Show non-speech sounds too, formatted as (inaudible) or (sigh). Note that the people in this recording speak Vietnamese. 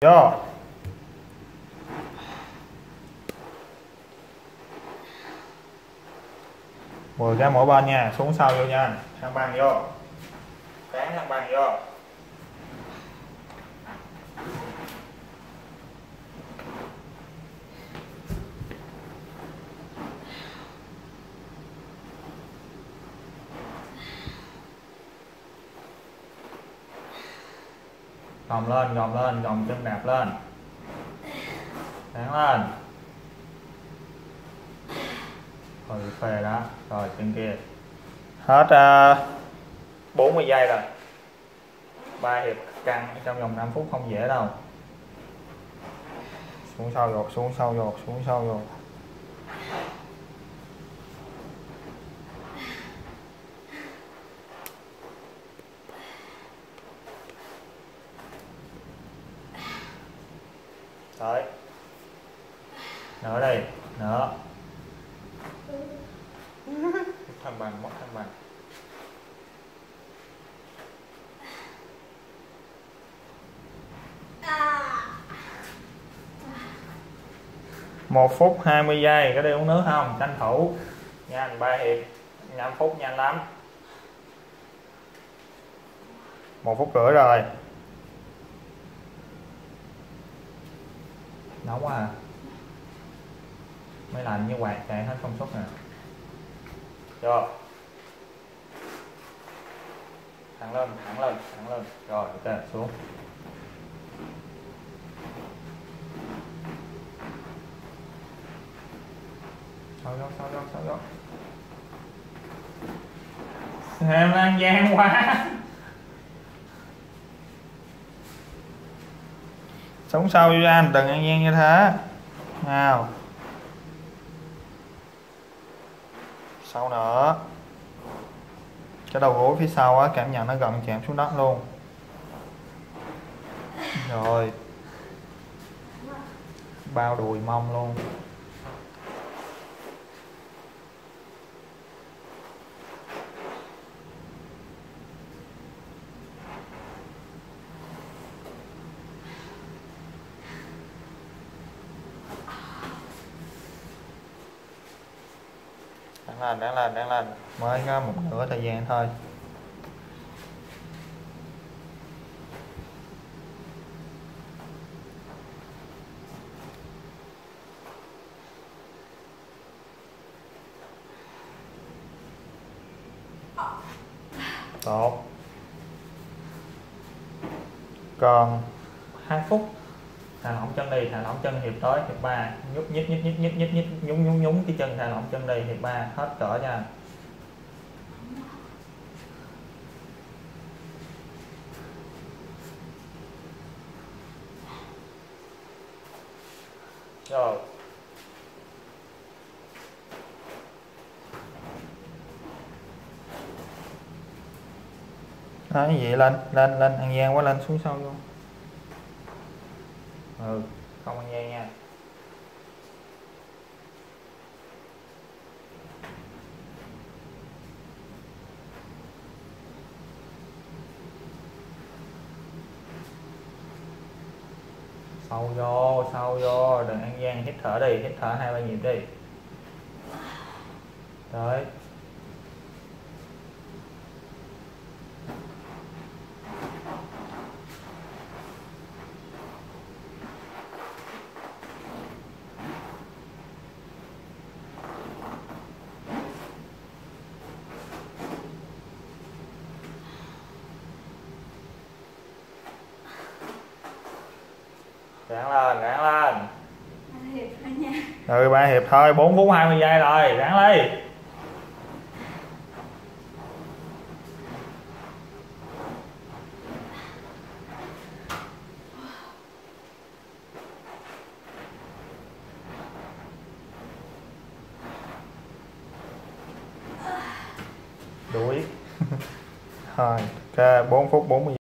vô mười ra mỗi bên nha, xuống sau vô nha. Thang băng vô. Cán thang băng vô. Gồng lên gồng lên gồng chân đạp lên. Sáng lên. Rồi phê đó rồi chân kia. Hết à, uh, 40 giây rồi. Ba hiệp căng trong vòng 5 phút không dễ đâu. Xuống sau dột xuống sau dột xuống sau dột Đấy. Nữa đây, nữa. Thăng bằng, mất thăng bằng. một phút 20 giây có đi uống nước không tranh thủ nhanh ba hiệp 5 phút nhanh lắm một phút rưỡi rồi nóng quá à. Mới làm như quạt chạy hết công suất nè rồi, thẳng lên thẳng lên thẳng lên. Rồi ok xuống. Sao gió sao gió sao gió em lan gian quá. Sống sau với anh đừng ăn gian như thế. Nào. Sau nữa. Cái đầu gối phía sau á, cảm nhận nó gần chạm xuống đất luôn. Rồi. Bao đùi mông luôn. Đang lên đang lên đang lên. Mới có một nửa thời gian thôi. Tốt. Còn 2 phút thả lỏng chân đi thả lỏng chân hiệp tới, hiệp ba. Nhúc, nhích nhích nhích nhích nhích nhích, nhúng nhúng nhúng cái chân thả lỏng chân đi hiệp ba. Hết cỡ nha. Rồi. Đó như vậy? Lên lên lên, ăn gian quá, lên xuống sau luôn ừ không ăn gian nha. Sâu vô sâu vô, đừng ăn gian, hít thở đi, hít thở hai ba nhịp đi. Đấy. Ráng lên ráng lên. Ừ ba hiệp thôi 4 phút 20 giây rồi ráng đi. Đuối (laughs) thôi ok 4 phút 40